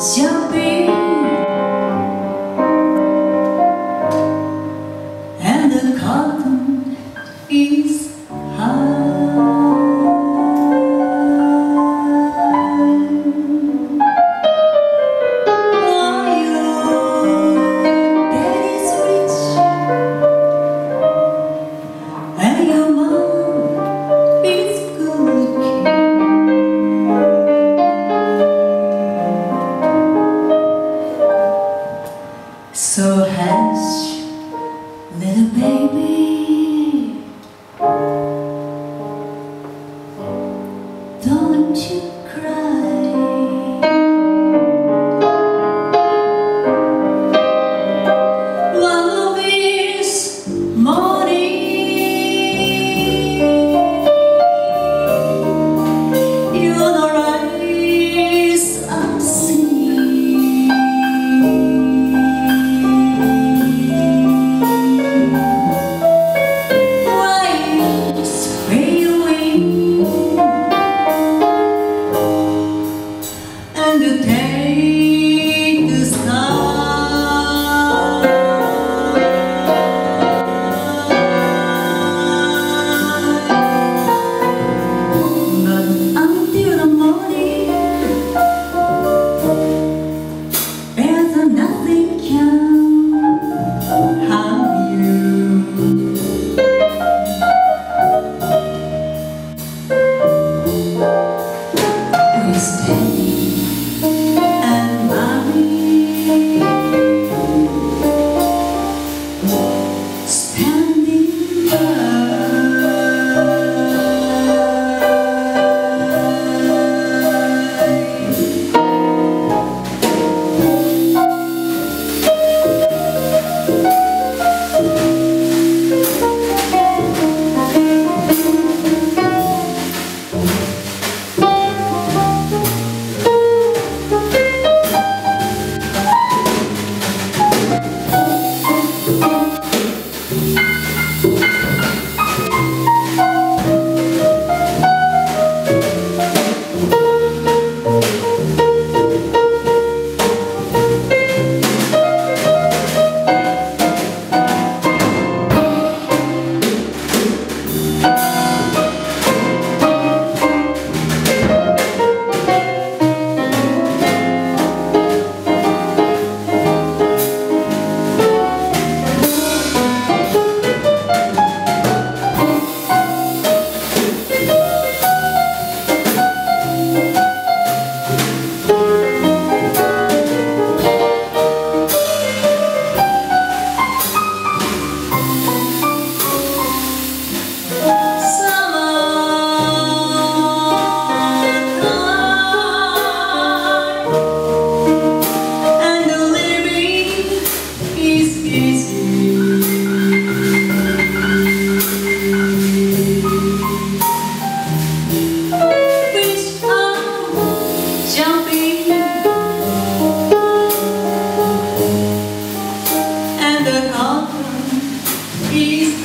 So be. So hush, little baby. Don't you stay. peace